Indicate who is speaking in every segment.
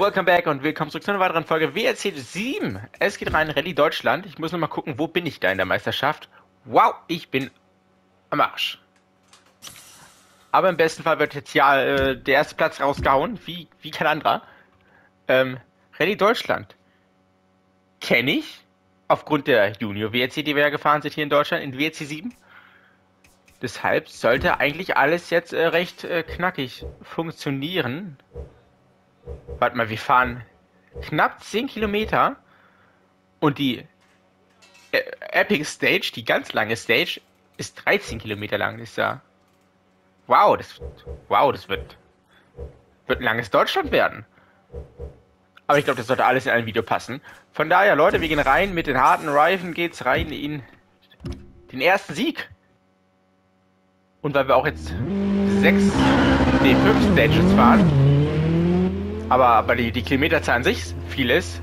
Speaker 1: welcome back und willkommen zurück zu einer weiteren Folge WRC 7. Es geht rein, Rallye Deutschland. Ich muss nur mal gucken, wo bin ich da in der Meisterschaft. Wow, ich bin am Arsch. Aber im besten Fall wird jetzt ja äh, der erste Platz rausgehauen, wie, wie kein anderer. Ähm, Rallye Deutschland. Kenne ich, aufgrund der Junior WRC, die wir ja gefahren sind hier in Deutschland, in WRC 7. Deshalb sollte eigentlich alles jetzt äh, recht äh, knackig funktionieren. Warte mal, wir fahren knapp 10 Kilometer und die äh, Epic Stage, die ganz lange Stage, ist 13 Kilometer lang. ist ja. Wow, das, wow, das wird, wird ein langes Deutschland werden. Aber ich glaube, das sollte alles in ein Video passen. Von daher, Leute, wir gehen rein. Mit den harten Reifen geht's rein in den ersten Sieg. Und weil wir auch jetzt sechs, nee, fünf Stages fahren, aber, aber die, die Kilometerzahl an sich viel ist,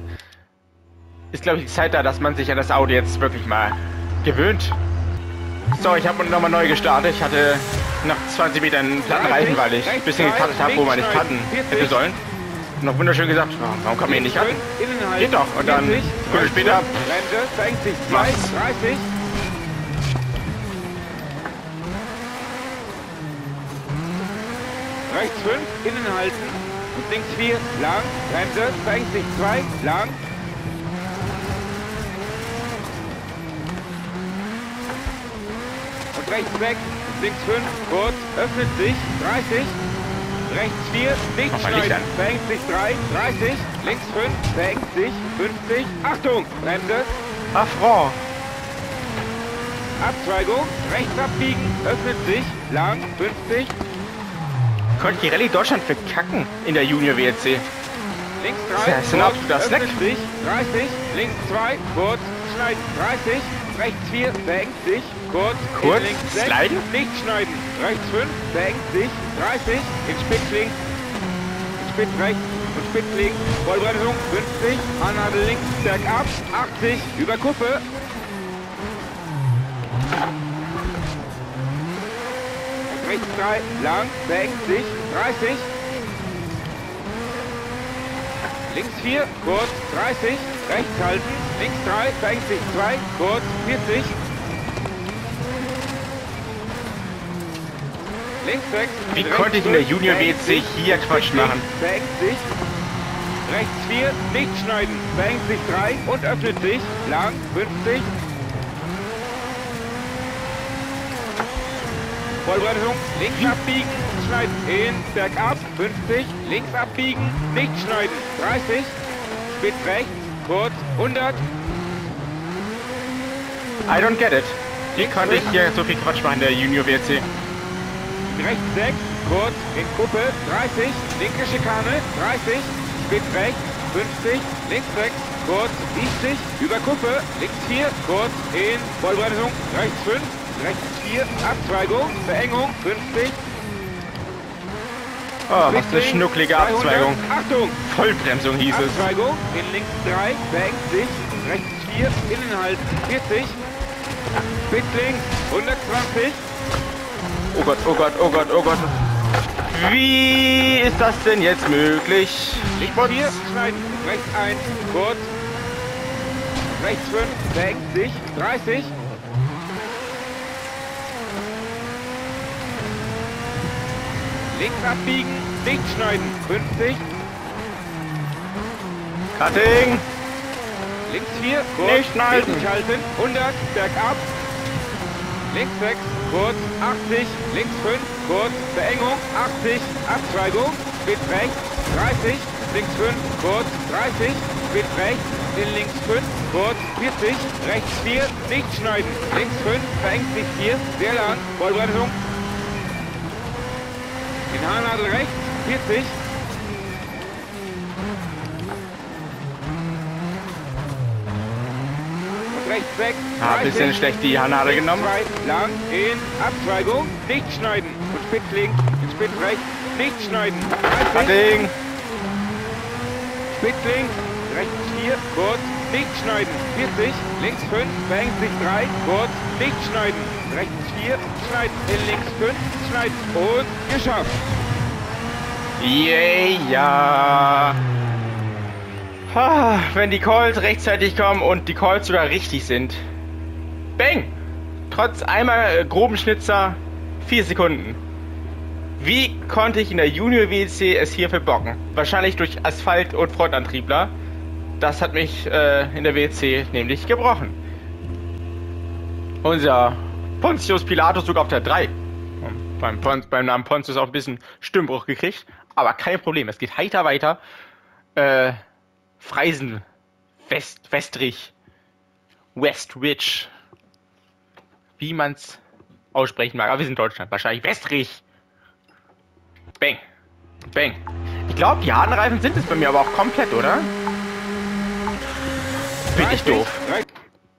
Speaker 1: ist glaube ich die Zeit da, dass man sich an das Auto jetzt wirklich mal gewöhnt. So, ich habe nochmal neu gestartet. Ich hatte nach 20 Metern einen platten Reifen, weil ich ein bisschen gekattet habe, wo man nicht cutten hätte sollen. Noch wunderschön gesagt, oh, warum kommt man hier nicht an? Geht doch. Und dann, Stunde später, was?
Speaker 2: Rechts 5, innen halten links 4, lang, Bremse, verengst sich 2, lang. Und rechts weg, links 5, kurz, öffnet sich, 30, rechts 4, nicht schneiden, verengt sich 3, 30, links 5, verengt sich, 50, Achtung, Bremse.
Speaker 1: Affront.
Speaker 2: Abzweigung, rechts abbiegen, öffnet sich, lang, 50,
Speaker 1: Konnte die Rallye Deutschland verkacken in der Junior WRC.
Speaker 2: Links 3,
Speaker 1: das ist ein absoluter Snack.
Speaker 2: 30, links 2, kurz, schneiden, 30, rechts 4, verengt sich, kurz,
Speaker 1: kurz,
Speaker 2: links 6,
Speaker 1: sliden,
Speaker 2: nicht schneiden, rechts 5, verengt sich, 30, in Spitz links, in Spitz rechts und Spitz links, Vollbremsung, 50, Anhadel links, bergab, 80, über Kuppe, rechts 3, lang, verengt sich, 30. Links 4, kurz, 30, rechts halten, links 3, verengt sich 2, kurz, 40. Links 6.
Speaker 1: Wie konnte ich in der Junior WC hier Quatsch machen?
Speaker 2: Verengt sich. Rechts 4, nicht schneiden, verengt sich 3 und öffnet sich, lang, 50. Vollbremsung, links abbiegen, schneiden, in, bergab, 50, links abbiegen, nicht schneiden, 30, spitz rechts, kurz, 100.
Speaker 1: I don't get it. Wie konnte ich hier so viel Quatsch machen der Junior WRC?
Speaker 2: Rechts 6, kurz, in Kuppe, 30, linke Schikane, 30, spitz rechts, 50, links 6, kurz, 70, über Kuppe, links 4, kurz, in, Vollbremsung, rechts 5, rechts 4, Abzweigung, Verengung, 50.
Speaker 1: Oh, was eine schnucklige Abzweigung.
Speaker 2: Achtung!
Speaker 1: Vollbremsung hieß es.
Speaker 2: Abzweigung, in links 3, verengt sich, rechts 4, Innenhalt 40. Spitz links, 120.
Speaker 1: Oh Gott, oh Gott, oh Gott, oh Gott. Wie ist das denn jetzt möglich?
Speaker 2: Links 4, schneiden, rechts 1, kurz. Rechts 5, verengt sich, 30. Links abbiegen, nicht schneiden. 50.
Speaker 1: Cutting.
Speaker 2: Links 4, kurz.
Speaker 1: Nicht schneiden.
Speaker 2: Halten. 100, bergab. Links 6, kurz. 80. Links 5, kurz. Verengung. 80. Abzweigung. Spitz rechts. 30. Links 5, kurz. 30. Spitz rechts. In links 5, kurz. 40. Rechts 4, nicht schneiden. Links 5, verengt sich 4. Sehr lang. Vollbremsung. In Haarnadel rechts, 40. Und rechts weg.
Speaker 1: Ah, ein bisschen schlecht die Haarnadel genommen.
Speaker 2: Lang, in, Abzweigung, nicht schneiden. Und spitz links, in spitz rechts, nicht schneiden. 30.
Speaker 1: Cutting.
Speaker 2: Spitz links, rechts 4, kurz, nicht schneiden. 40, links 5, verengt sich 3, kurz, nicht schneiden. Rechts 4, schneiden, in links 5, schneiden und geschafft.
Speaker 1: Yeah. Ah, wenn die Calls rechtzeitig kommen und die Calls sogar richtig sind. Bang! Trotz einmal äh, groben Schnitzer, vier Sekunden. Wie konnte ich in der Junior WC es hier verbocken? Wahrscheinlich durch Asphalt und Frontantriebler. Das hat mich äh, in der WC nämlich gebrochen. Unser Pontius Pilatus sogar auf der 3. Beim, Pon beim Namen Pontius auch ein bisschen Stimmbruch gekriegt. Aber kein Problem, es geht heiter weiter. Äh, Freisen, West, Westrich, Westridge, wie man's aussprechen mag. Aber wir sind Deutschland, wahrscheinlich Westrich. Bang. Bang. Ich glaube, die harten Reifen sind es bei mir aber auch komplett, oder? Bin ich doof.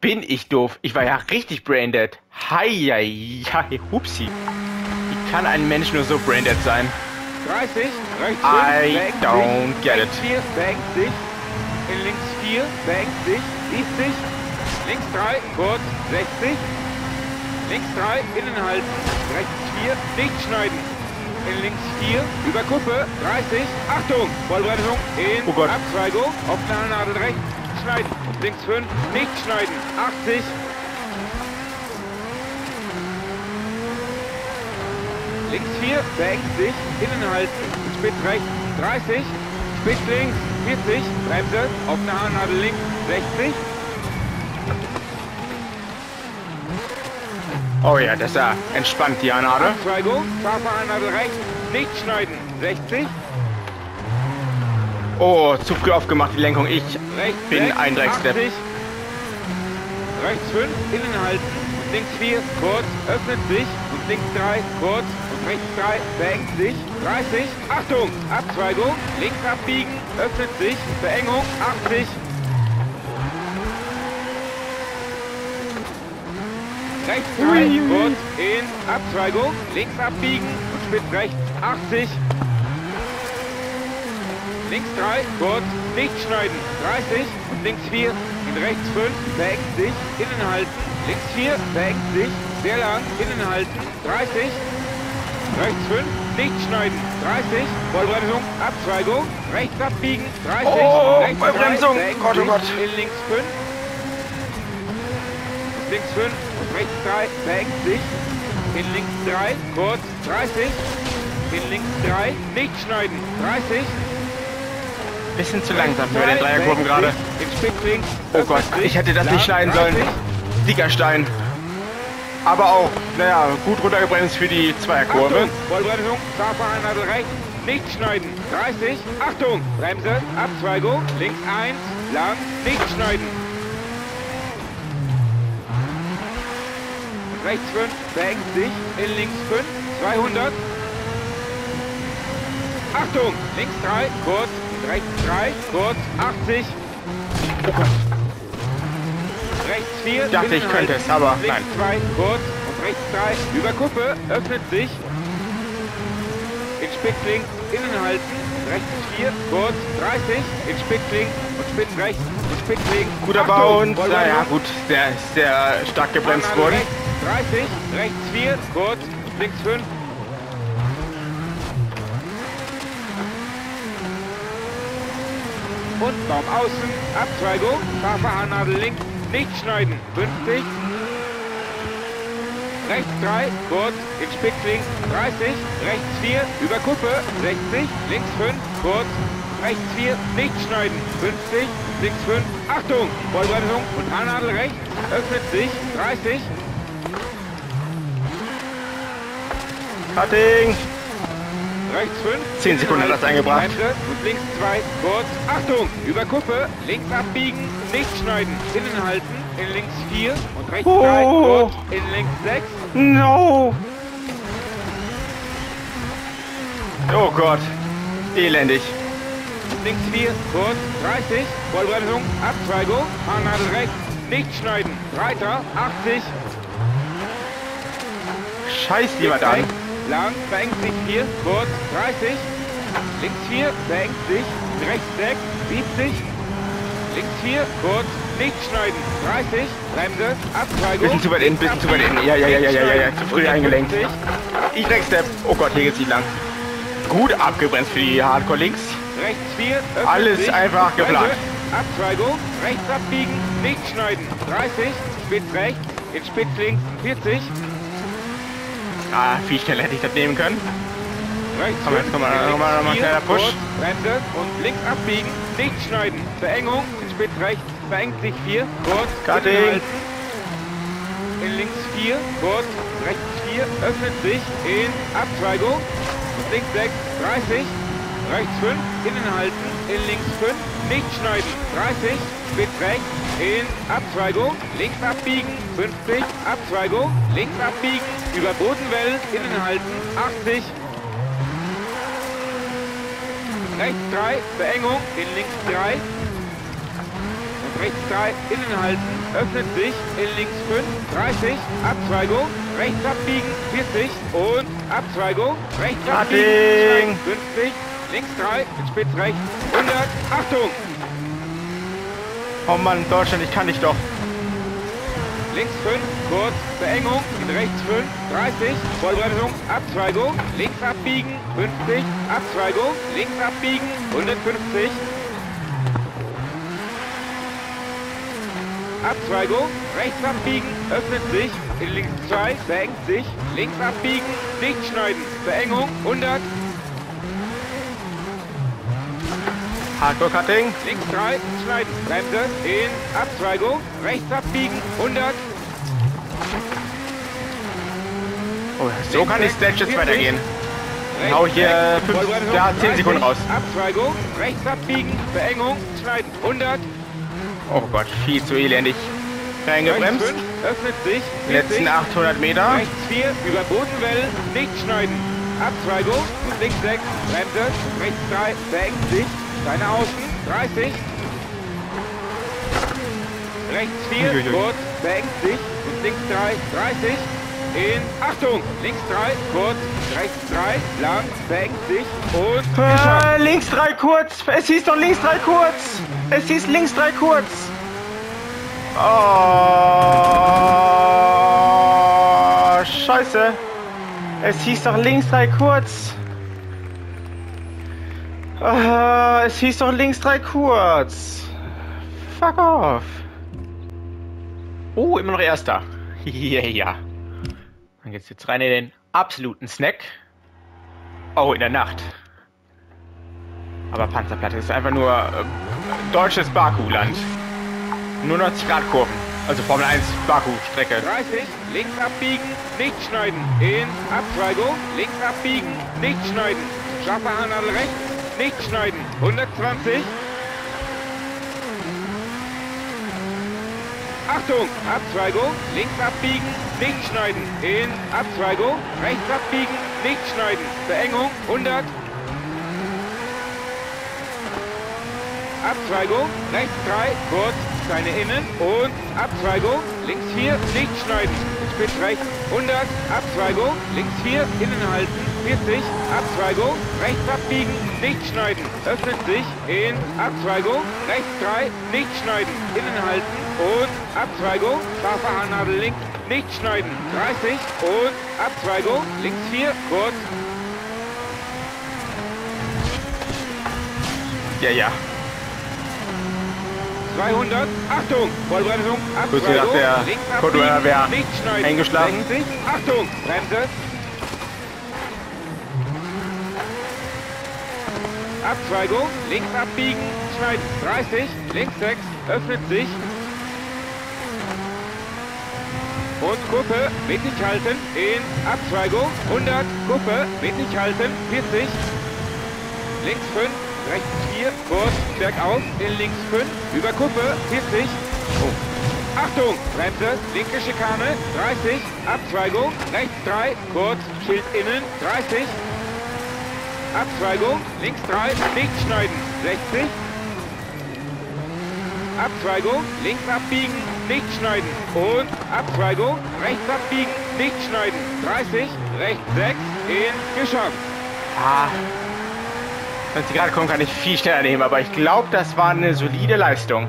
Speaker 1: Bin ich doof. Ich war ja richtig braindead. Hei, hei, hei, hupsi. Wie kann ein Mensch nur so braindead sein?
Speaker 2: 30, rechts
Speaker 1: I
Speaker 2: 5,
Speaker 1: don't get it.
Speaker 2: rechts 4, bangt sich, in links 4, bangt sich, 70, links 3, kurz, 60, links 3, innen halten, rechts 4, nicht schneiden, in links 4, über Kuppe, 30, Achtung, Vollbremsung, in
Speaker 1: Oh Gott.
Speaker 2: Abzweigung, offene Nadel rechts, schneiden, links 5, nicht schneiden, 80, Links 4, bangt sich, innen halten, spitz rechts, 30, spitz links, 40, Bremse, offene Haarnadel links, 60,
Speaker 1: Oh ja, das ist ja entspannt, die Anade.
Speaker 2: Abzweigung, Fahrfahrnadel rechts, nicht schneiden, 60,
Speaker 1: Oh, zu früh aufgemacht, die Lenkung. Ich
Speaker 2: rechts
Speaker 1: bin
Speaker 2: 6,
Speaker 1: ein Dreckstep.
Speaker 2: 80, rechts 5, innen halten, links 4, kurz, öffnet sich, und links 3, kurz, und rechts 3, beengt sich, 30, Achtung, Abzweigung, links abbiegen, öffnet sich, Verengung, 80, Rechts 3, kurz, in, Abzweigung, links abbiegen und spitz rechts, 80. Links 3, kurz, nicht schneiden, 30 und links 4, in rechts 5, beengt sich, innen halten, links 4, beengt sich, sehr lang, innen halten, 30, rechts 5, nicht schneiden, 30, Vollbremsung, Abzweigung, rechts abbiegen, 30,
Speaker 1: Oh,
Speaker 2: rechts
Speaker 1: Vollbremsung,
Speaker 2: 3, beengt
Speaker 1: Gott, oh Gott.
Speaker 2: in links 5, links 5 und rechts 3, beengt sich, in links 3, kurz, 30, in links 3, nicht schneiden, 30,
Speaker 1: bisschen zu langsam für den Dreierkurven gerade. Oh Gott, ich hätte das nicht schneiden sollen. Siegerstein. Aber auch, naja, gut runtergebremst für die Zweierkurve.
Speaker 2: Vollbremsung, Fahrfahrnadel rechts, nicht schneiden, 30, Achtung, Bremse, Abzweigung, links 1, lang, nicht schneiden. Rechts 5, beengt sich, in links 5, 200. Achtung, links 3, kurz, rechts 3, kurz, 80. Rechts 4,
Speaker 1: Ich dachte, ich könnte es, aber
Speaker 2: links
Speaker 1: nein.
Speaker 2: 2, kurz und rechts 3, über Kuppe, öffnet sich. In Spitz links, innen halten, rechts 4, kurz, 30, in Spitz links und Spitz rechts Spitz links.
Speaker 1: Guter Bau und, naja, gut, der ist sehr stark gebremst worden.
Speaker 2: Rechts, 30, rechts 4, kurz, links 5. Und Baum außen, Abzweigung, Fahrfahrnadel links, nicht schneiden, 50. Rechts 3, kurz, in Spitz links, 30, rechts 4, über Kuppe, 60, links 5, kurz, rechts 4, nicht schneiden, 50, links 5, Achtung, Vollbremsung und Haarnadel rechts, öffnet sich, 30,
Speaker 1: Cutting.
Speaker 2: Rechts 5.
Speaker 1: 10 Sekunden das eingebracht.
Speaker 2: Und links 2, kurz, Achtung, über Kuppe, links abbiegen, nicht schneiden, innen halten, in links 4 und rechts 3,
Speaker 1: Oh.
Speaker 2: kurz, in links 6,
Speaker 1: No. Oh Gott. Elendig.
Speaker 2: links 4, kurz, 30, Vollbremsung, Abzweigung, Haarnadel rechts, nicht schneiden, breiter, 80,
Speaker 1: Scheiß jemand an.
Speaker 2: Rechts, lang, beengt sich 4, kurz, 30, links 4, beengt sich, rechts 6, 70, links 4, kurz, nicht schneiden, 30, Bremse, Abzweigung.
Speaker 1: Bisschen zu weit innen, bisschen zu weit innen. Ja, ja, ja, ja, ja, ja, ja. Zu früh eingelenkt.
Speaker 2: 50,
Speaker 1: Ich Dreckstep. Oh Gott, hier geht's nicht lang. Gut abgebremst für die Hardcore links.
Speaker 2: Rechts 4, öffnet
Speaker 1: Alles
Speaker 2: sich,
Speaker 1: einfach geplant.
Speaker 2: Abzweigung, rechts abbiegen, nicht schneiden. 30, spitz rechts, in spitz links, 40.
Speaker 1: Ah, viel schneller hätte ich das nehmen können.
Speaker 2: Rechts
Speaker 1: Komm, jetzt komm mal, komm mal, mal kleiner Push.
Speaker 2: Bremse und links abbiegen, nicht schneiden. Verengung, spitz rechts, verengt sich 4, kurz,
Speaker 1: Cutting.
Speaker 2: In links 4, kurz, rechts 4, öffnet sich, in Abzweigung, links 6, 30, rechts 5, innen halten, in links 5, nicht schneiden, 30, spitz rechts, in Abzweigung, links abbiegen, 50, Abzweigung, links abbiegen, über Bodenwellen, innen halten, 80, rechts 3, Verengung, in links 3, und rechts 3, innen halten, öffnet sich, in links 5, 30, Abzweigung, rechts abbiegen, 40 und Abzweigung, rechts abbiegen,
Speaker 1: Cutting.
Speaker 2: 50, links 3, in spitz rechts, 100, Achtung!
Speaker 1: Oh Mann, Deutschland, ich kann dich doch.
Speaker 2: Links 5, kurz, Verengung, in rechts 5, 30, Vollbremsung, Abzweigung, links abbiegen, 50, Abzweigung, links abbiegen, 150. Abzweigung, rechts abbiegen, öffnet sich, in links 2, verengt sich, links abbiegen, nicht schneiden, Verengung, 100,
Speaker 1: Hardcore Cutting.
Speaker 2: links 3, schneiden, Bremse, in Abzweigung, rechts abbiegen, 100,
Speaker 1: Oh, so kann die jetzt
Speaker 2: 40.
Speaker 1: weitergehen.
Speaker 2: Rechts,
Speaker 1: Hau hier
Speaker 2: rechts,
Speaker 1: fünf-
Speaker 2: Vollbremsung,
Speaker 1: ja, 10 Sekunden
Speaker 2: 30,
Speaker 1: raus.
Speaker 2: Abzweigung, rechts abbiegen, Verengung, schneiden, 100,
Speaker 1: Oh Gott, viel zu elendig. Reingebremst.
Speaker 2: rechts 5, öffnet sich,
Speaker 1: Die letzten
Speaker 2: 40,
Speaker 1: 800 Meter.
Speaker 2: rechts 4, über Bodenwellen, nicht schneiden, Abzweigung, links 6, Bremse, rechts 3, verengt sich, deine Außen, 30, rechts 4,
Speaker 1: Uiuiui.
Speaker 2: kurz, verengt sich, und links 3, 30, in, Achtung, links 3, kurz, rechts 3, lang, verengt sich, und geschafft.
Speaker 1: Äh, links 3 kurz. Es hieß doch links 3 kurz. Es hieß links 3 kurz. Oh, scheiße. Es hieß doch links 3 kurz. Ah, es hieß doch links 3 kurz. Fuck off. Oh, immer noch erster. Ja, ja. Dann geht's jetzt rein in den absoluten Snack. Oh, in der Nacht. Aber Panzerplatte ist einfach nur äh, deutsches Baku-Land. Nur 90 Grad Kurven. Also Formel 1 Baku-Strecke.
Speaker 2: 30, links abbiegen, nicht schneiden. In Abzweigung, links abbiegen, nicht schneiden. Scharfe Haarnadel rechts, nicht schneiden. 120. Achtung, Abzweigung, links abbiegen, nicht schneiden. In Abzweigung, rechts abbiegen, nicht schneiden. Verengung, 100. Abzweigung, rechts 3, kurz, keine Innen und Abzweigung, links 4, nicht schneiden, spitz rechts 100, Abzweigung, links 4, innen halten, 40, Abzweigung, rechts abbiegen, nicht schneiden, öffnet sich in Abzweigung, rechts 3, nicht schneiden, innen halten und Abzweigung, scharfe Haarnadel links, nicht schneiden, 30 und Abzweigung, links 4, kurz,
Speaker 1: Ja, ja.
Speaker 2: 200, Achtung, Vollbremsung,
Speaker 1: Kurz
Speaker 2: Abzweigung,
Speaker 1: gedacht, der
Speaker 2: links
Speaker 1: Controller
Speaker 2: abbiegen,
Speaker 1: wäre
Speaker 2: nicht schneiden,
Speaker 1: eingeschlafen.
Speaker 2: 60, Achtung, Bremse. Abzweigung, links abbiegen, schneiden, 30, links 6, öffnet sich. Und Kuppe, mittig halten, in Abzweigung, 100, Kuppe, mittig halten, 40, links 5, rechts 4, Kurs bergauf, in links 5, über Kuppe, 40. Oh. Achtung, Bremse, linke Schikane, 30, Abzweigung, rechts 3, kurz, Schild innen, 30. Abzweigung, links 3, nicht schneiden, 60. Abzweigung, links abbiegen, nicht schneiden. Und Abzweigung, rechts abbiegen, nicht schneiden, 30, rechts 6, in, geschafft.
Speaker 1: Ah. Wenn sie gerade kommen, kann ich viel schneller nehmen, aber ich glaube, das war eine solide Leistung.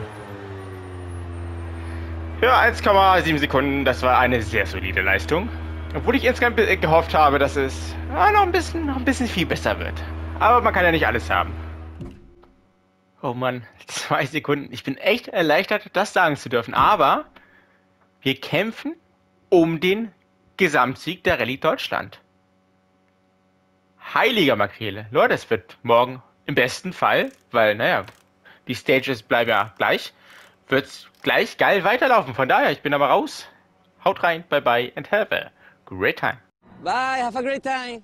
Speaker 1: Ja, 1,7 Sekunden, das war eine sehr solide Leistung. Obwohl ich insgesamt be- gehofft habe, dass es ja, noch, ein bisschen, noch ein bisschen viel besser wird. Aber man kann ja nicht alles haben. Oh Mann, zwei Sekunden. Ich bin echt erleichtert, das sagen zu dürfen. Aber wir kämpfen um den Gesamtsieg der Rallye Deutschland. Heiliger Makrele. Leute, es wird morgen im besten Fall, weil, naja, die Stages bleiben ja gleich, wird es gleich geil weiterlaufen. Von daher, ich bin aber raus. Haut rein, bye bye and have a great time.
Speaker 3: Bye, have a great time.